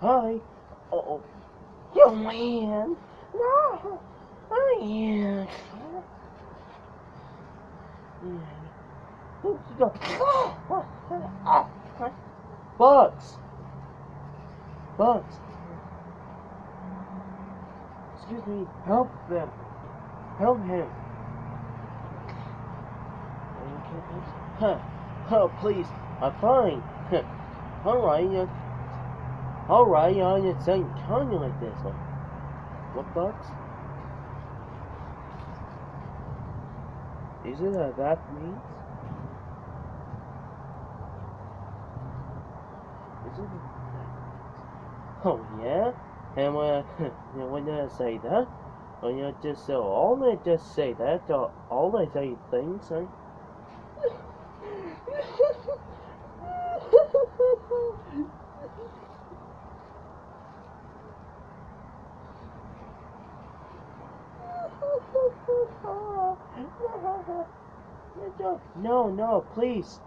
Hi. Oh, you man. No, I am. Bugs. Bugs. Excuse me. Help them. Help him. Huh. Oh, please. I'm fine. Alright, alright, uh, it's uh, kind of like this. Like, what bugs? Is it uh, that means? Is it? Oh yeah. And when and when I say that, when I just so all I just say that, all I say things, I. No, no, please.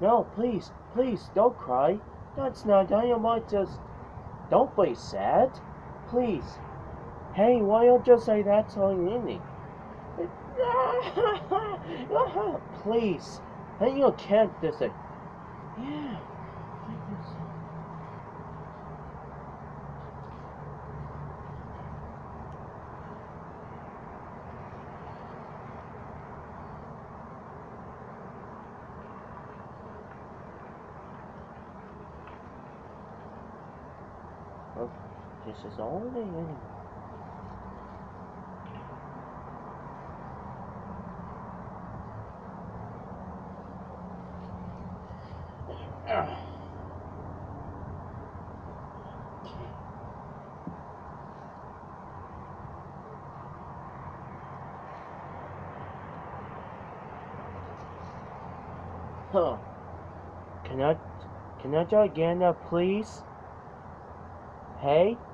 No, please, please, don't cry. That's not dynamite, just. Don't be sad. Please. Hey, why don't you say that song Nini? Please. And you can't just say. Yeah. Oh, this is only anyway. Huh. Can I, can I try again, uh, please? Hey? Yeah.